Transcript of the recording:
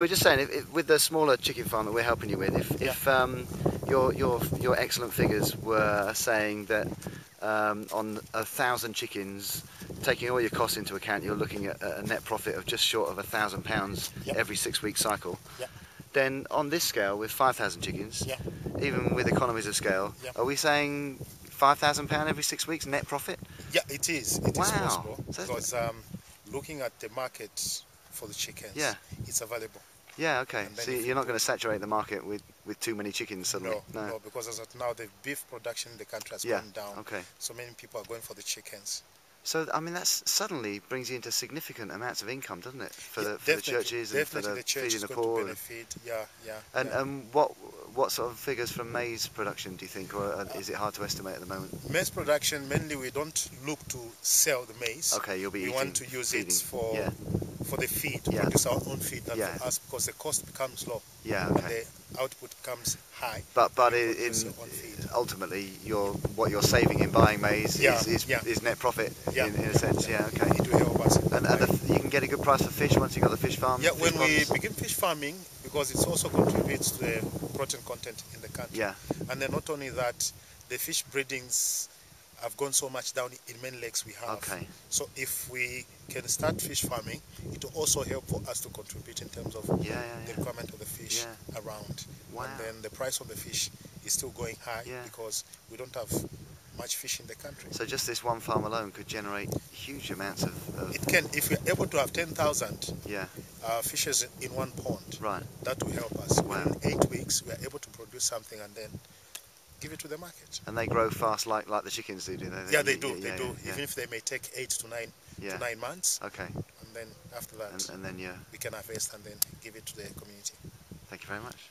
We're just saying, if, if, with the smaller chicken farm that we're helping you with, if, Yeah. if um, your your your excellent figures were saying that um, on a thousand chickens, taking all your costs into account, you're looking at a net profit of just short of a thousand pounds every six-week cycle. Yeah. Then on this scale, with five thousand chickens, Yeah. even with economies of scale, Yeah. are we saying five thousand pound every six weeks net profit? Yeah, it is. It is Wow. possible So- because um, looking at the market for the chickens, Yeah. it's available. Yeah. Okay. So you're not going to saturate the market with with too many chickens suddenly. No, no, because as of now, the beef production in the country has Yeah. gone down. Okay. So many people are going for the chickens. So I mean, that suddenly brings you into significant amounts of income, doesn't it, for Yeah, the for the churches and for the, the feeding the poor? benefit. Yeah, yeah. And yeah. and what what sort of figures from maize production do you think, or uh, is it hard to estimate at the moment? maize production mainly we don't look to sell the maize. Okay, you'll be we eating, want to use feeding. it for yeah, for the feed, Yeah. produce our own feed and Yeah. for us because the cost becomes low yeah, and okay. the output comes high. But but in, in our own feed. ultimately, your what you're saving in buying maize Yeah, is is, yeah. is net profit Yeah. in, in a sense. Yeah, okay. It will help us. And, and the, you can get a good price for fish once you have got the fish farm. Yeah, fish when we begin fish farming, because it also contributes to the protein content in the country. Yeah. And then not only that, the fish breedings have gone so much down in many lakes we have. Okay. So if we can start fish farming, it will also help for us to contribute in terms of Yeah, yeah, the yeah. requirement of the fish around. Wow. And then the price of the fish is still going high because we don't have much fish in the country. So just this one farm alone could generate huge amounts of, of It can, if we're able to have 10,000 yeah, uh, fishes in one pond, right. that will help us. Wow. In eight weeks, we are able to produce something and then give it to the market. And they grow fast like like the chickens do, do they? Yeah, they do. you- They yeah, do. yeah, Even if they may take eight to nine Yeah. to nine months, Okay, and then after that, and, and then yeah, we can harvest and then give it to the community. thank you very much.